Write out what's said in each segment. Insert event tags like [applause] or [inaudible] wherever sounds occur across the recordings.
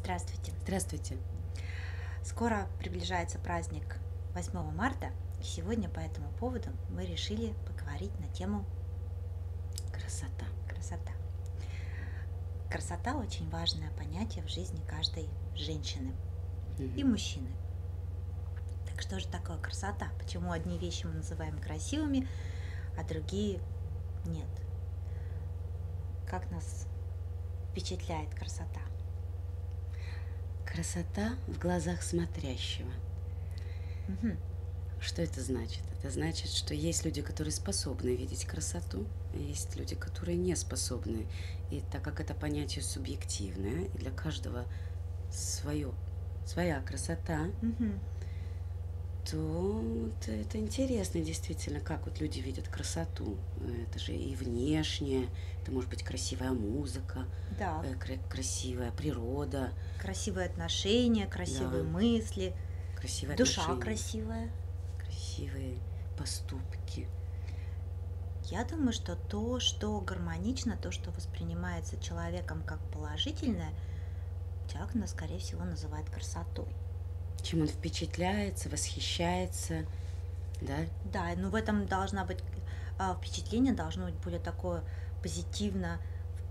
Здравствуйте. Здравствуйте. Скоро приближается праздник 8 марта, и сегодня по этому поводу мы решили поговорить на тему Красота. красота. Красота очень важное понятие в жизни каждой женщины и Мгм. мужчины. Так что же такое красота? Почему одни вещи мы называем красивыми, а другие нет? Как нас впечатляет красота? Красота в глазах смотрящего. Мгм. Что это значит? Это значит, что есть люди, которые способны видеть красоту, а есть люди, которые не способны. И так как это понятие субъективное, и для каждого свое, своя красота, Мгм. То вот это интересно действительно, как вот люди видят красоту. Это же и внешнее, это может быть красивая музыка, Да, э, кра- красивая природа, красивые отношения, красивые Да. мысли, красивые душа отношения, красивая. красивые поступки. Я думаю, что то, что гармонично, то, что воспринимается человеком как положительное, диагноз, скорее всего, называет красотой. Чем он впечатляется, восхищается, да? Да, но в этом должна быть а, впечатление должно быть более такое позитивно,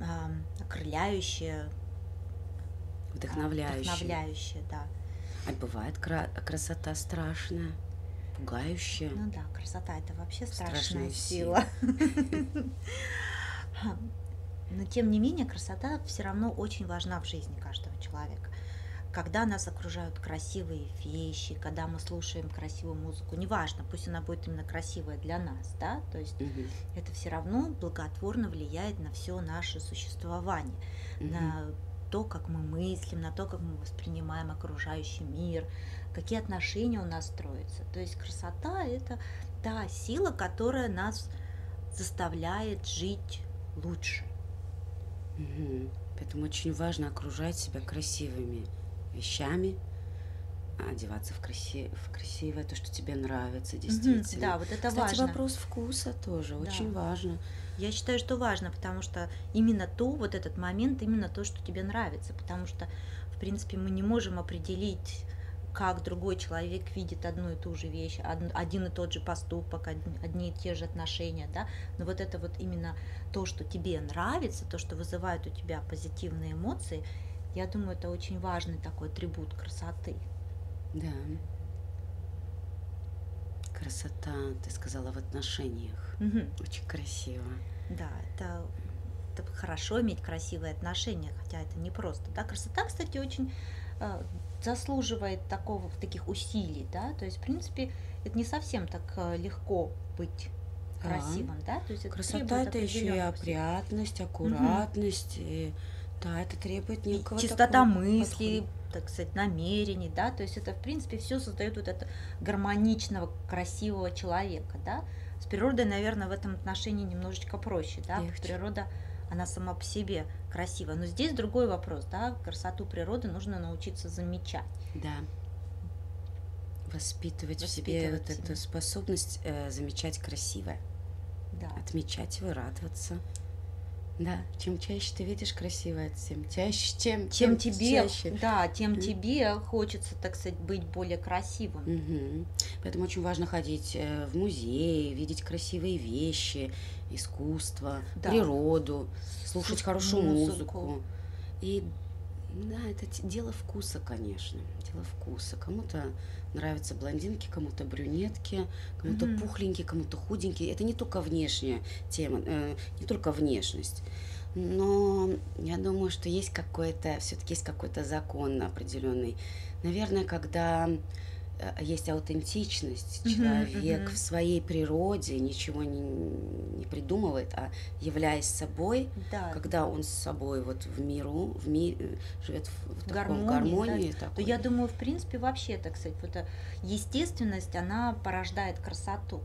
ам, окрыляющее, а, вдохновляющий. вдохновляющее, да. А бывает кра- красота страшная, пугающая. Ну да, красота это вообще страшная, Страшная сила. [laughs] Но тем не менее, красота все равно очень важна в жизни каждого человека. Когда нас окружают красивые вещи, когда мы слушаем красивую музыку, неважно, пусть она будет именно красивая для нас, да, то есть Мгм. это все равно благотворно влияет на все наше существование, Мгм. на то, как мы мыслим, на то, как мы воспринимаем окружающий мир, какие отношения у нас строятся. То есть красота – это та сила, которая нас заставляет жить лучше. Мгм. Поэтому очень важно окружать себя красивыми вещами, одеваться в, краси- в красивое, то, что тебе нравится, действительно. Да, вот это Кстати, важно. вопрос вкуса тоже очень Да. важно. Я считаю, что важно, потому что именно то, вот этот момент, именно то, что тебе нравится, потому что, в принципе, мы не можем определить, как другой человек видит одну и ту же вещь, од- один и тот же поступок, од- одни и те же отношения, да, но вот это вот именно то, что тебе нравится, то, что вызывает у тебя позитивные эмоции, я думаю, это очень важный такой атрибут красоты. Да. Красота, ты сказала, в отношениях. Мгм. Очень красиво. Да, это, это хорошо иметь красивые отношения, хотя это не просто. Да? Красота, кстати, очень э, заслуживает такого, таких усилий, да, то есть, в принципе, это не совсем так э, легко быть Да. красивым, да, то есть это Красота это еще и опрятность, аккуратность. И, да, это требует И некого чистота подхода. так сказать, намерений, да, то есть это, в принципе, все создает вот это гармоничного, красивого человека, да. С природой, наверное, в этом отношении немножечко проще, да, Легче. природа, она сама по себе красивая, но здесь другой вопрос, да, красоту природы нужно научиться замечать. Да. Воспитывать, в себе Воспитывать вот в себе. эту способность э, замечать красивое, Да. отмечать его, радоваться. Да, чем чаще ты видишь красивое, тем чаще, тем, Чем тем тебе, чаще. да, тем Мгм. тебе хочется, так сказать, быть более красивым. Мгм. Поэтому очень важно ходить э, в музеи, видеть красивые вещи, искусство, Да. природу, слушать Слушать хорошую музыку. музыку. И да, это дело вкуса, конечно. Дело вкуса. Кому-то нравятся блондинки, кому-то брюнетки, кому-то Мгм. пухленькие, кому-то худенькие. Это не только внешняя тема, э, не только внешность. Но я думаю, что есть какой-то, все-таки есть какой-то закон определенный. Наверное, когда есть аутентичность, человек мгм. в своей природе ничего не, не придумывает, а являясь собой, Да, когда он с собой вот в миру, в мире живет в, в таком гармонии, гармонии, да, то такой. я думаю, в принципе, вообще, так сказать, вот эта естественность, она порождает красоту.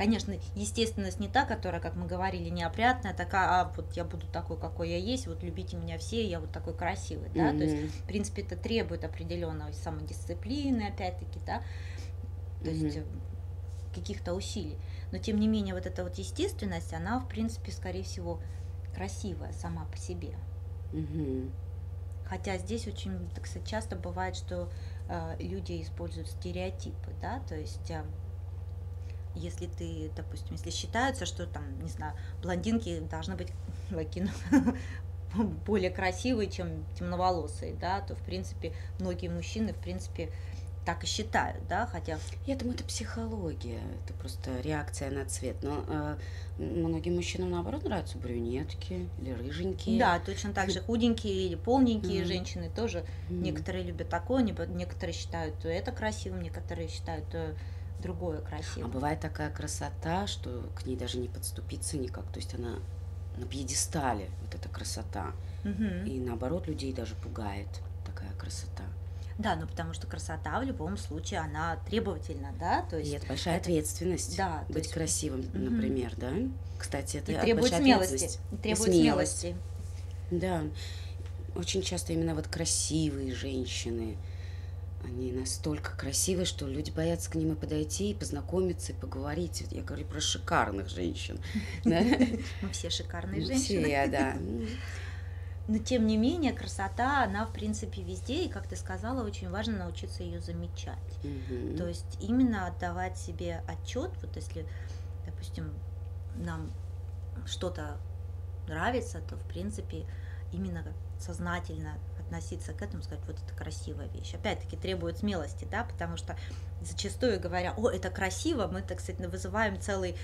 Конечно, естественность не та, которая, как мы говорили, неопрятная, такая, а вот я буду такой, какой я есть, вот любите меня все, я вот такой красивый, да, то есть, в принципе, это требует определенной самодисциплины, опять-таки, да, то есть Мгм. э, каких-то усилий. Но, тем не менее, вот эта вот естественность, она, в принципе, скорее всего, красивая сама по себе. Мгм. Хотя здесь очень, так сказать, часто бывает, что э, люди используют стереотипы, да, то есть э, если ты, допустим, если считается, что там, не знаю, блондинки должны быть [laughs] [laughs] более красивые, чем темноволосые, да, то, в принципе, многие мужчины, в принципе, так и считают, да, хотя... Я думаю, это психология, это просто реакция на цвет. Но э, многим мужчинам, наоборот, нравятся брюнетки или рыженькие. Да, точно так же худенькие или полненькие mm-hmm. женщины тоже. Mm-hmm. Некоторые любят такое, некоторые считают это красивым, некоторые считают другое красивым. А бывает такая красота, что к ней даже не подступиться никак. То есть она на пьедестале, вот эта красота. Mm-hmm. И наоборот, людей даже пугает такая красота. Да, ну потому что красота в любом случае она требовательна, да, то есть. И это большая это... ответственность. Да. Быть есть... красивым, mm-hmm. например, да. Кстати, это и требует смелости. И требует и смелости. Да. Очень часто именно вот красивые женщины, они настолько красивые, что люди боятся к ним и подойти, и познакомиться, и поговорить. Я говорю про шикарных женщин. [laughs] Мы все шикарные женщины. Все, да. [laughs] Но тем не менее, красота, она в принципе везде, и как ты сказала, очень важно научиться ее замечать. То есть именно отдавать себе отчет, вот если, допустим, нам что-то нравится, то в принципе именно сознательно относиться к этому, сказать, вот это красивая вещь. Опять-таки требует смелости, да, потому что зачастую говоря, о, это красиво, мы, так сказать, вызываем целый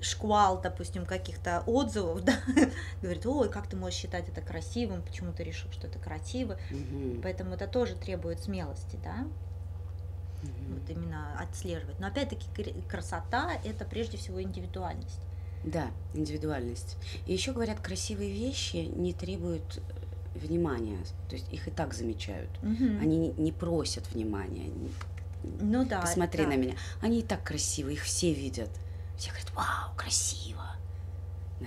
шквал, допустим, каких-то отзывов, [laughs] да, говорит, ой, как ты можешь считать это красивым, почему ты решил, что это красиво, угу. поэтому это тоже требует смелости, да, угу. вот именно отслеживать. Но опять-таки красота – это прежде всего индивидуальность. Да, индивидуальность. И еще говорят, красивые вещи не требуют внимания, то есть их и так замечают. Угу. Они не просят внимания. Ну да. Посмотри да. на меня. Они и так красивые, их все видят. Все говорят, вау, красиво. Да?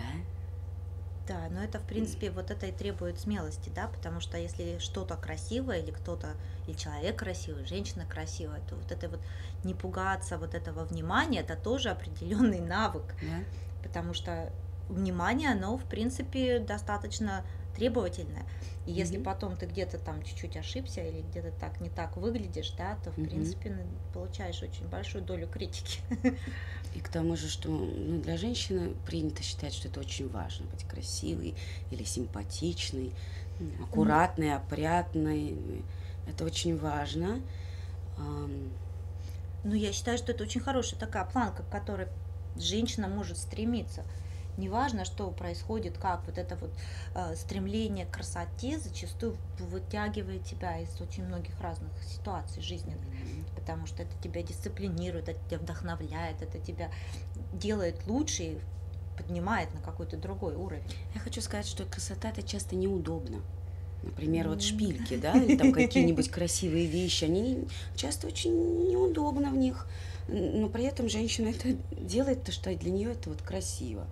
Да, но это, в принципе, mm. вот это и требует смелости, да, потому что если что-то красивое, или кто-то, или человек красивый, женщина красивая, то вот это вот не пугаться вот этого внимания, это тоже определенный навык, yeah. потому что внимание, оно, в принципе, достаточно требовательное. И если mm-hmm. потом ты где-то там чуть-чуть ошибся или где-то так не так выглядишь, да, то в mm-hmm. принципе получаешь очень большую долю критики. И к тому же, что ну, для женщины принято считать, что это очень важно быть красивой или симпатичной, аккуратной, mm-hmm. опрятной. Это очень важно. Ну, я считаю, что это очень хорошая такая планка, к которой женщина может стремиться неважно, что происходит, как вот это вот э, стремление к красоте зачастую вытягивает тебя из очень многих разных ситуаций жизненных, потому что это тебя дисциплинирует, это тебя вдохновляет, это тебя делает лучше и поднимает на какой-то другой уровень. Я хочу сказать, что красота это часто неудобно. Например, вот шпильки, да, или там [laughs] какие-нибудь красивые вещи, они часто очень неудобно в них, но при этом женщина это делает, то что для нее это вот красиво.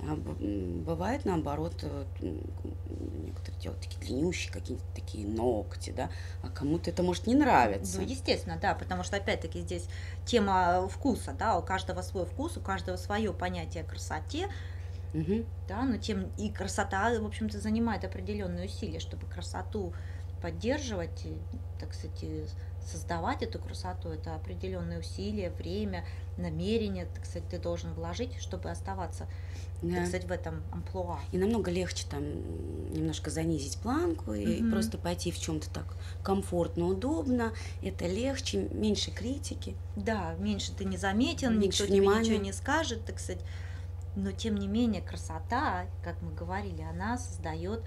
А бывает наоборот, э, некоторые делают такие длиннющие какие-то такие ногти, да, а кому-то это может не нравиться. Ну, естественно, да, потому что опять-таки здесь тема вкуса, да, у каждого свой вкус, у каждого свое понятие красоте, угу. да, но тем и красота, в общем-то, занимает определенные усилия, чтобы красоту поддерживать, так сказать, создавать эту красоту, это определенные усилия, время, намерение, так сказать, ты должен вложить, чтобы оставаться да. так сказать, в этом амплуа. И намного легче там немножко занизить планку и угу. просто пойти в чем-то так комфортно, удобно. Это легче, меньше критики. Да, меньше ты не заметен, меньше никто внимания. тебе ничего не скажет, так сказать. Но тем не менее красота, как мы говорили, она создает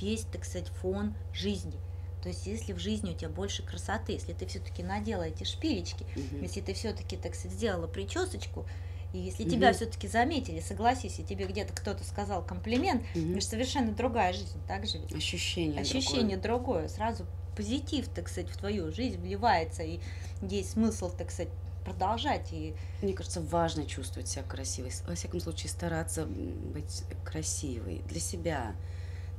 весь, так сказать, фон жизни. То есть, если в жизни у тебя больше красоты, если ты все-таки надела эти шпилечки, угу. если ты все-таки, так сказать, сделала причесочку, и если угу. тебя все-таки заметили, согласись, и тебе где-то кто-то сказал комплимент, угу. это совершенно другая жизнь, так же ведь? Ощущение. Ощущение другое. другое. Сразу позитив, так сказать, в твою жизнь вливается, и есть смысл, так сказать, продолжать. И... Мне кажется, важно чувствовать себя красивой. Во всяком случае, стараться быть красивой для себя.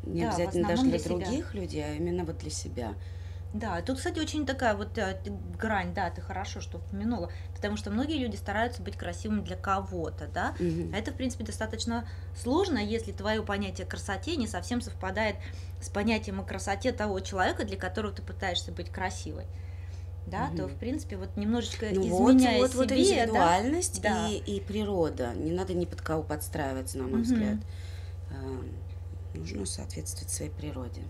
Не да, обязательно даже для, для других людей, а именно вот для себя. Да, тут, кстати, очень такая вот э, грань, да, ты хорошо, что упомянула, потому что многие люди стараются быть красивыми для кого-то, да, Мгм. а это, в принципе, достаточно сложно, если твое понятие красоте не совсем совпадает с понятием о красоте того человека, для которого ты пытаешься быть красивой, да, то, Мгм. в принципе, вот немножечко Ну вот, изменяя вот, вот себе, да, индивидуальность Да. и, и природа. Не надо ни под кого подстраиваться, на мой Мгм. взгляд. Нужно соответствовать своей природе.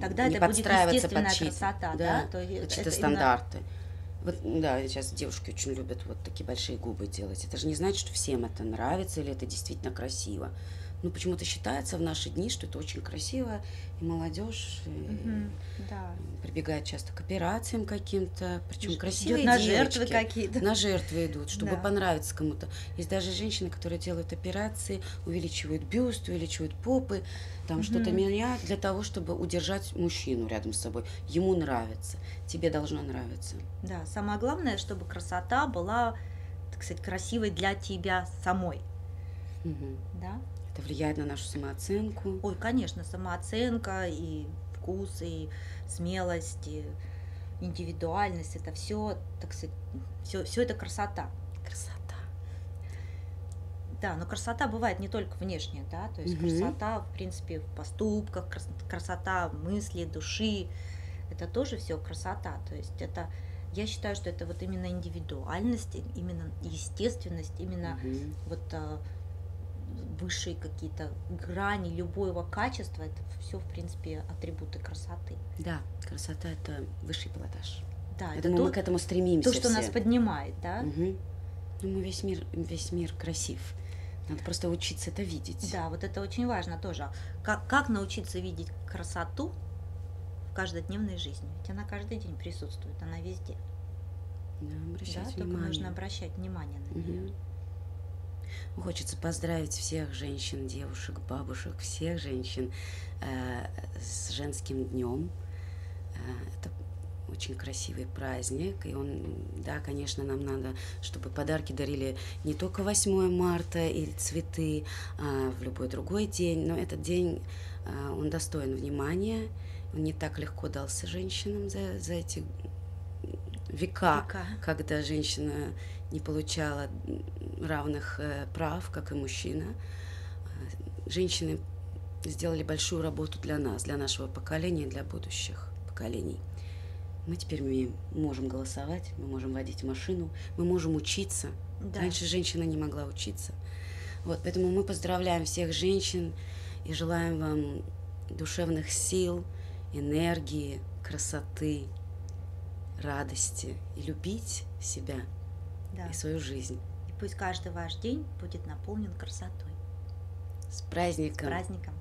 Тогда не это будет подстраиваться естественная под красота, да, да, то есть чьи-то это именно- стандарты. Вот, да, сейчас девушки очень любят вот такие большие губы делать. Это же не значит, что всем это нравится или это действительно красиво. Ну, почему-то считается в наши дни, что это очень красиво, и молодежь Мгм, да. прибегает часто к операциям каким-то, причем красивые на девочки. жертвы какие-то. На жертвы идут, чтобы Да. понравиться кому-то. Есть даже женщины, которые делают операции, увеличивают бюст, увеличивают попы, там что-то Мгм. меняют для того, чтобы удержать мужчину рядом с собой. Ему нравится, тебе должно нравиться. Да, самое главное, чтобы красота была, так сказать, красивой для тебя самой, Мгм. да? Это влияет на нашу самооценку. Ой, конечно, самооценка и вкус, и смелость, и индивидуальность, это все, так сказать, все, все это красота. Красота. Да, но красота бывает не только внешняя, да, то есть Мгм. красота, в принципе, в поступках, крас- красота мысли, души, это тоже все красота, то есть это, я считаю, что это вот именно индивидуальность, именно естественность, именно Мгм. вот а, высшие какие-то грани любого качества, это все, в принципе, атрибуты красоты. Да, красота это высший пилотаж. Да, Я это думаю, то, мы к этому стремимся. то, что нас все. поднимает, да? Мгм. Ну, мы весь мир, весь мир красив. Надо просто учиться это видеть. Да, вот это очень важно тоже. Как, как научиться видеть красоту в каждодневной жизни? Ведь она каждый день присутствует, она везде. Да, Да, обращать только внимание. нужно обращать внимание на нее. Мгм. Хочется поздравить всех женщин, девушек, бабушек, всех женщин э, с женским днем. Э, это очень красивый праздник, и он, да, конечно, нам надо, чтобы подарки дарили не только 8 марта или цветы, а в любой другой день, но этот день, э, он достоин внимания, он не так легко дался женщинам за, за эти века Века. когда женщина не получала равных э, прав, как и мужчина. Э, Женщины сделали большую работу для нас, для нашего поколения, для будущих поколений. Мы теперь умеем, можем голосовать, мы можем водить машину, мы можем учиться. Да. Раньше женщина не могла учиться. Вот, поэтому мы поздравляем всех женщин и желаем вам душевных сил, энергии, красоты, радости и любить себя Да. и свою жизнь. Пусть каждый ваш день будет наполнен красотой. С С праздником! праздником!